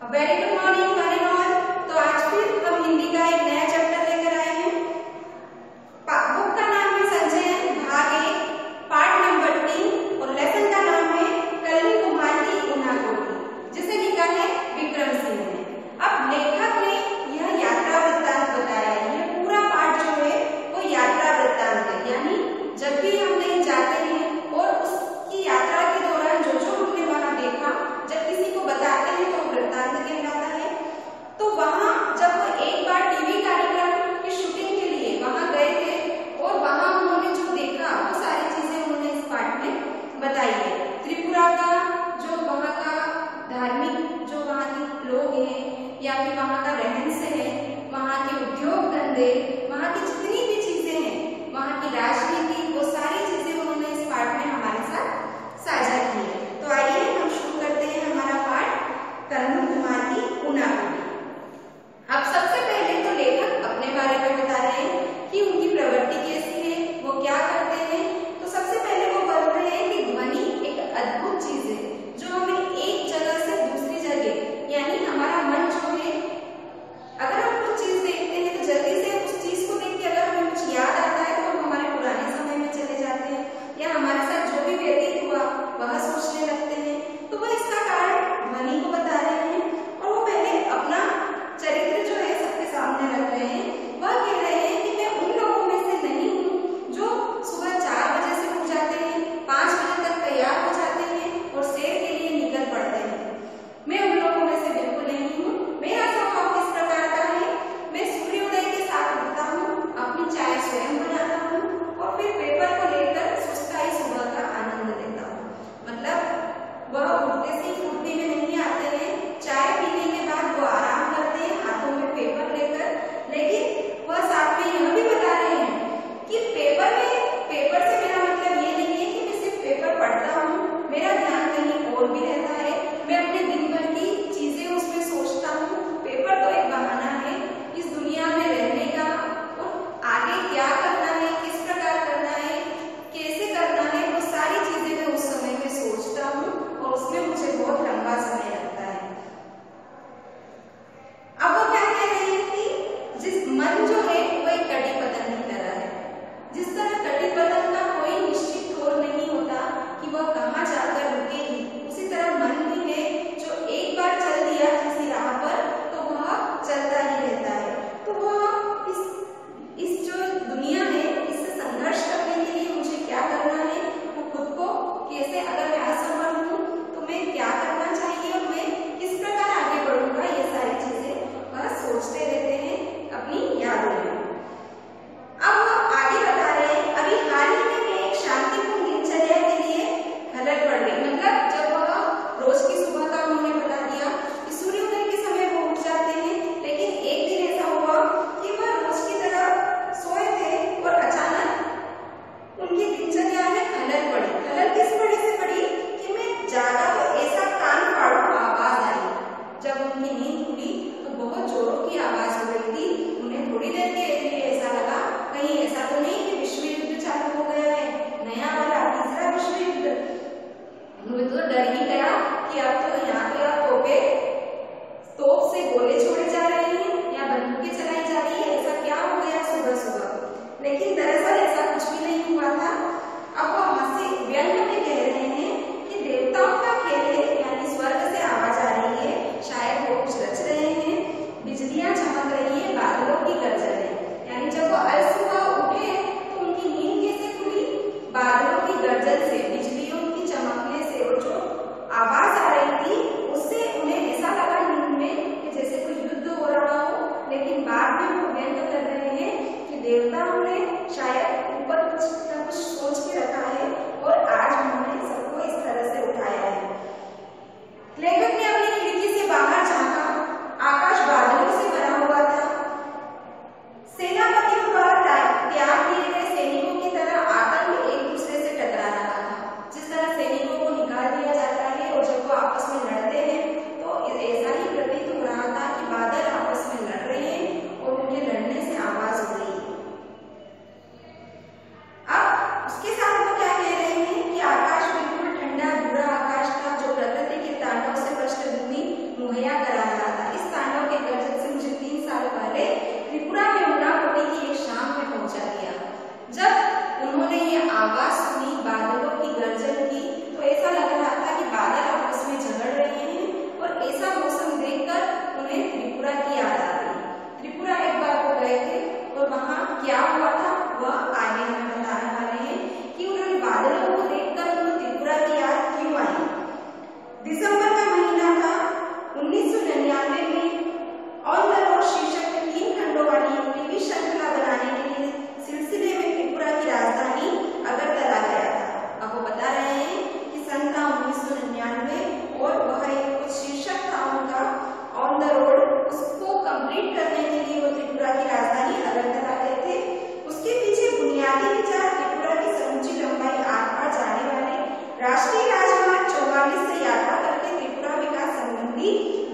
A very good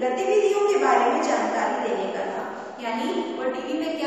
गतिविधियों के बारे में जानकारी देने का था। यानी वो टीवी में क्या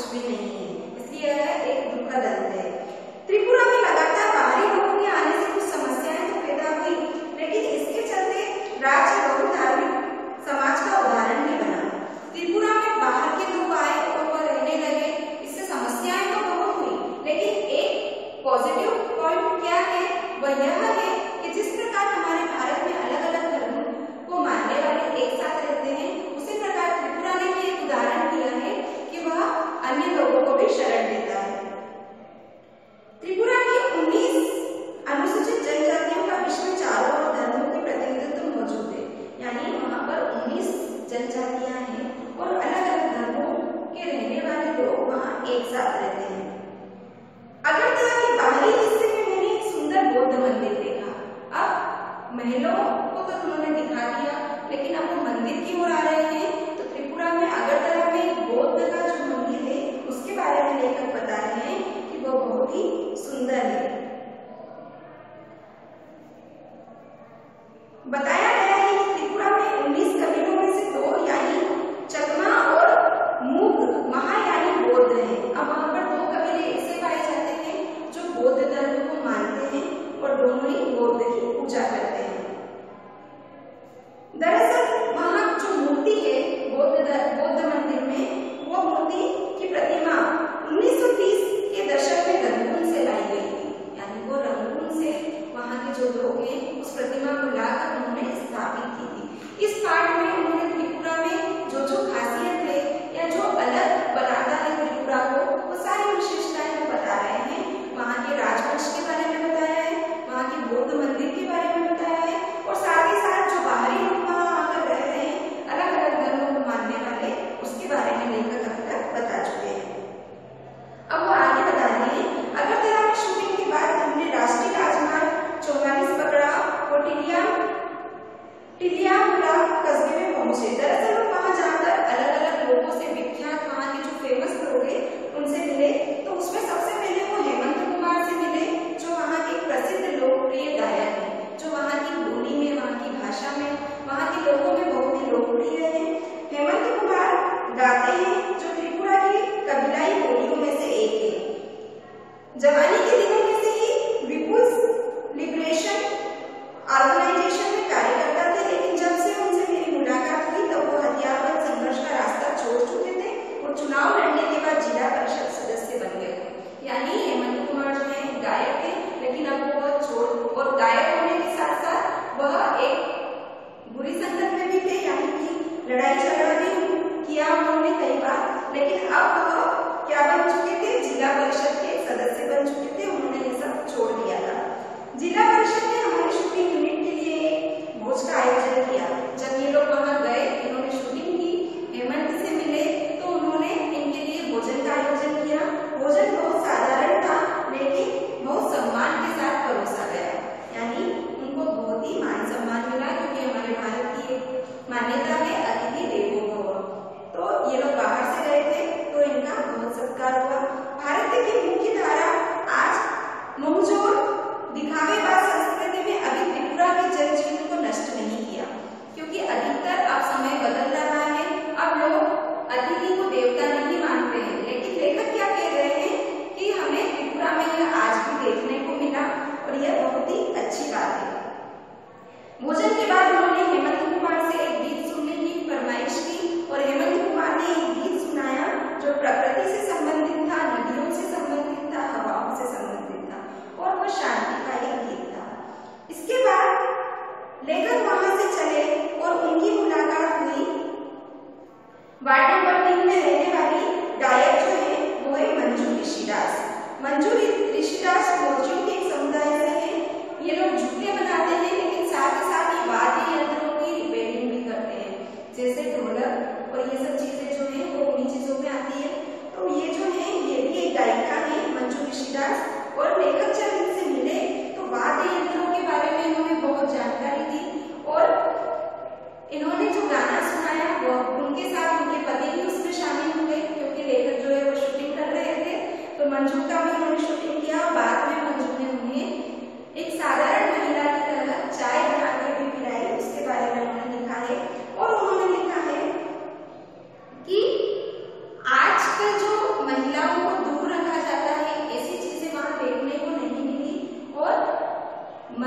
कुछ भी नहीं है। इसलिए यह एक दुखद कलर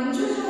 Manju